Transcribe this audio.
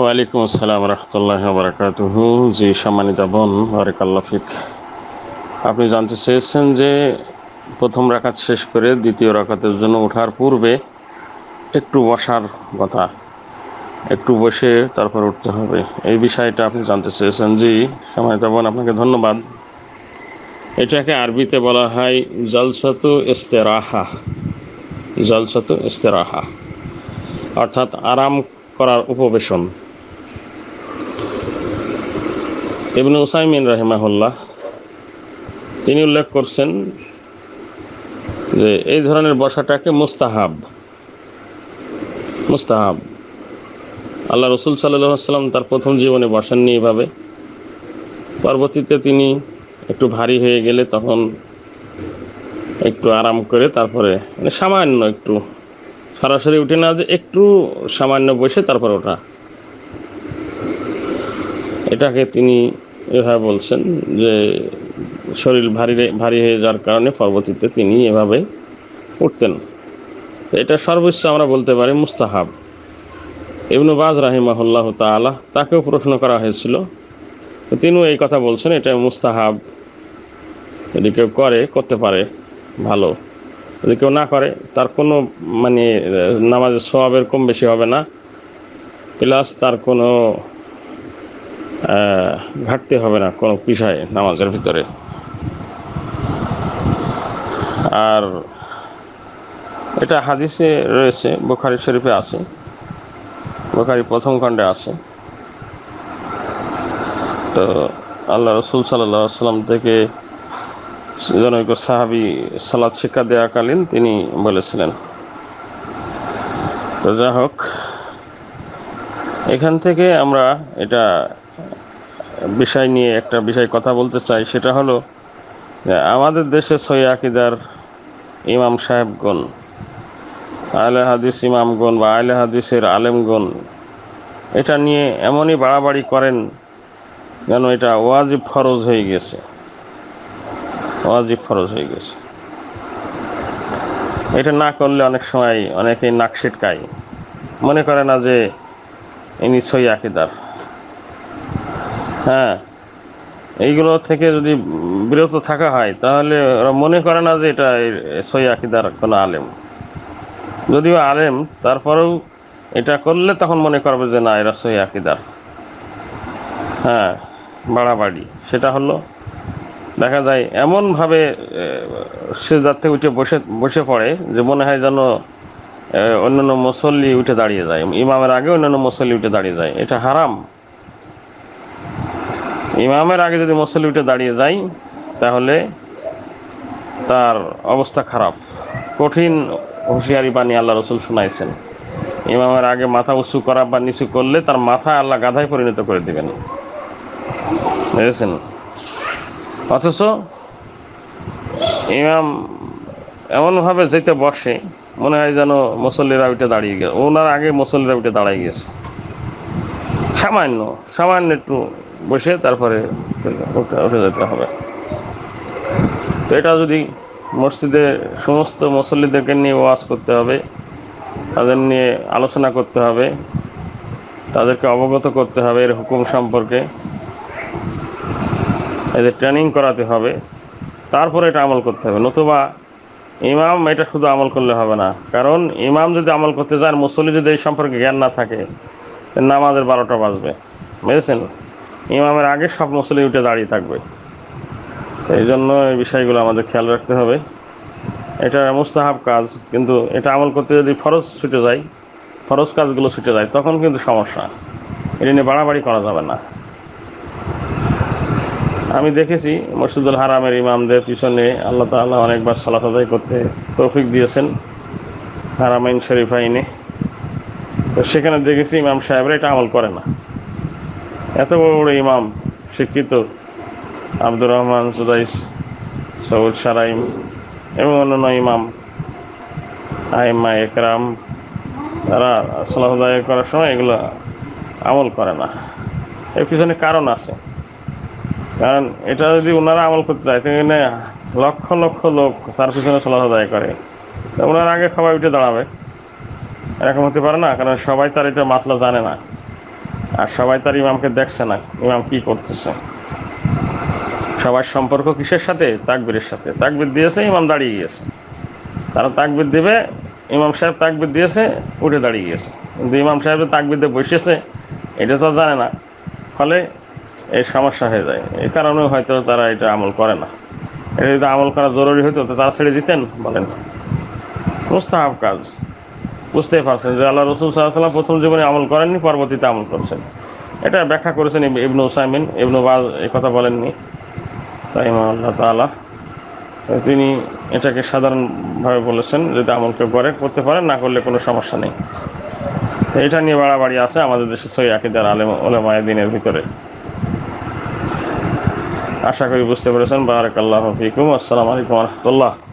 ওয়ালাইকুম আসসালাম রহমতুল্লাহ বারকাতুহ। জি, সম্মানিত বোন বারেকাল্লাফিক আপনি জানতে চেয়েছেন যে প্রথম রাকাত শেষ করে দ্বিতীয় রাকাতের জন্য ওঠার পূর্বে একটু বসার কথা, একটু বসে তারপর উঠতে হবে। এই বিষয়টা আপনি জানতে চেয়েছেন। জি, সম্মানিত বোন, আপনাকে ধন্যবাদ। এটাকে আরবিতে বলা হয় জলসত ইস্তেরাহা। জলসত ইস্তেরাহা। অর্থাৎ আরাম করার উপবেশন। ইবনে উসাইমিন রাহিমাহুল্লাহ, তিনি উল্লেখ করছেন যে এই ধরনের বসাটাকে মুস্তাহাব মুস্তাহাব। আল্লাহ রসুল সাল্লাম তার প্রথম জীবনে বসেননি এভাবে। পরবর্তীতে তিনি একটু ভারী হয়ে গেলে তখন একটু আরাম করে তারপরে মানে সামান্য একটু, সরাসরি উঠে না যে একটু সামান্য বসে তারপর ওঠা। এটাকে তিনি এভাবে বলছেন যে শরীর ভারী ভারী হয়ে যাওয়ার কারণে পরবর্তীতে তিনি এভাবে উঠতেন। এটা সর্বোচ্চ আমরা বলতে পারি মুস্তাহাব। ইবনু বাজ রাহিমাহুল্লাহ তালা তাকেও প্রশ্ন করা হয়েছিল। তিনিও এই কথা বলছেন, এটা মুস্তাহাব। যদি কেউ করে, করতে পারে, ভালো। যদি কেউ না করে, তার কোনো মানে নামাজের স্বভাবের কম বেশি হবে না। প্লাস তার কোনো ঘাটতি হবে না কোনো বিষয় নামাজের ভিতরে। আর এটা হাদিসে রয়েছে, বোখারি শরীফে আছে। বোখারি প্রথম খণ্ডে আছে। তো আল্লাহ রসুল সাল্লাম থেকে জনৈক সাহাবি সালাদ শিক্ষা দেওয়াকালীন তিনি বলেছিলেন, তো যাই হোক, এখান থেকে আমরা এটা বিষয় নিয়ে একটা বিষয় কথা বলতে চাই, সেটা হলো আমাদের দেশে সই আকিদার ইমাম সাহেবগণ আলে হাদিস ইমামগণ বা আলে হাদিসের আলেমগণ, এটা নিয়ে এমনই বাড়াবাড়ি করেন যেন এটা ওয়াজিব ফরজ হয়ে গেছে। ওয়াজিব ফরজ হয়ে গেছে। এটা না করলে অনেক সময় অনেকেই নাক ছিটকায়। মনে করে না যে ইনি সই আকিদার। হ্যাঁ এইগুলো থেকে যদি বিরত থাকা হয়, তাহলে ওরা মনে করে না যে এটা সই আকিদার কোনো আলেম। যদিও আলেম, তারপরেও এটা করলে তখন মনে করবে যে না, এরা সই আকিদার। হ্যাঁ বাড়াবাড়ি। সেটা হলো, দেখা যায় এমনভাবে সেজার থেকে উঠে বসে বসে পড়ে যে মনে হয় যেন অন্যান্য মুসল্লি উঠে দাঁড়িয়ে যায়। ইমামের আগে অন্যান্য মুসল্লি উঠে দাঁড়িয়ে যায়। এটা হারাম। ইমামের আগে যদি মুসল্লি উঠে দাঁড়িয়ে যায়, তাহলে তার অবস্থা খারাপ। কঠিন হুঁশিয়ারি বাণী আল্লাহ রসুল শোনাইছেন। ইমামের আগে মাথা উঁচু করা বা নিচু করলে তার মাথা আল্লাহ গাধায় পরিণত করে দেবেন। বুঝেছেন? অথচ ইমাম এমনভাবে যেতে বসে, মনে হয় যেন মুসল্লিরা উঠে দাঁড়িয়ে গেছে ওনার আগে মুসল্লিরা উঠে দাঁড়াই গেছে। সামান্য সামান্য একটু বসে তারপরে উঠে যেতে হবে। তো এটা যদি মসজিদে সমস্ত মুসল্লিদেরকে নিয়ে ওয়াজ করতে হবে, তাদের নিয়ে আলোচনা করতে হবে, তাদেরকে অবগত করতে হবে এর হুকুম সম্পর্কে, এদের ট্রেনিং করাতে হবে, তারপরে এটা আমল করতে হবে। নতুবা ইমাম এটা শুধু আমল করলে হবে না, কারণ ইমাম যদি আমল করতে যান মুসল্লি যদি এই সম্পর্কে জ্ঞান না থাকে নামাজের বারোটা বাজবে। বুঝেছেন? ইমামের আগে সব মুসল্লি উঠে দাঁড়িয়ে থাকবে। এই জন্য এই বিষয়গুলো আমাদের খেয়াল রাখতে হবে। এটা মুস্তাহাব কাজ, কিন্তু এটা আমল করতে যদি ফরজ ছুটে যায়, ফরজ কাজগুলো ছুটে যায়, তখন কিন্তু সমস্যা। এটা নিয়ে বাড়াবাড়ি করা যাবে না। আমি দেখেছি মসজিদুল হারামের ইমামদের পিছনে আল্লাহ তাল্লাহ অনেকবার সালাত আদায় করতে তৌফিক দিয়েছেন, হারামাইন শরীফ আইনে তো সেখানে দেখেছি ইমাম সাহেবরা এটা আমল করে না। এত বড় বড় ইমাম, শিক্ষিত, Abdur Rahman Sudais Saud Shuraim এবং অন্যান্য ইমাম, আইমা একরাম, তারা সালাত আদায় করার সময় এগুলো আমল করে না। এর পিছনে কারণ আছে। কারণ এটা যদি ওনারা আমল করতে চায় সেখানে লক্ষ লক্ষ লোক তার পিছনে সলাত আদায় করে। তো ওনার আগে সবাই উঠে দাঁড়াবে। এরকম হতে পারে না, কারণ সবাই তার এটা মাতলা জানে না। আর সবাই তার ইমামকে দেখছে না। ইমাম কি করতেছে? সবার সম্পর্ক কিসের সাথে? তাকবীরের সাথে। তাকবীর দিয়েছে, ইমাম দাঁড়িয়ে গিয়েছে। তারা তাকবীর দিবে, ইমাম সাহেব তাকবীর দিয়েছে, উঠে দাঁড়িয়ে গিয়েছে। কিন্তু ইমাম সাহেব তাকবীর দিয়ে বসেছে, এটা তো জানে না। ফলে এই সমস্যা হয়ে যায়। এই কারণে হয়তো তারা এটা আমল করে না। এটা যদি আমল করা জরুরি হতো তো তারা ছেড়ে দিতেন, বলেন। মুস্তাহাব কাজ। বুঝতেই পারছেন যে আল্লাহ রসুল সাল্লাহ প্রথম জীবনে আমল করেননি, পরবর্তীতে আমল করছেন। এটা ব্যাখ্যা করেছেন ইব- ইবনু উসাইমিন, ইবনু বাজ এই কথা বলেননি। তাই আল্লাহ তাআলা। তিনি এটাকে সাধারণভাবে বলেছেন যদি আমল কেউ করে, করতে পারেন না করলে কোনো সমস্যা নেই। এটা নিয়ে বাড়াবাড়ি আছে আমাদের দেশে সই আকিদার আলেম, ওলামায় দিনের ভিতরে। আশা করি বুঝতে পেরেছেন। বারাকাল্লাহ ফিকুম। আসসালামু আলাইকুম রহমতুল্লাহ।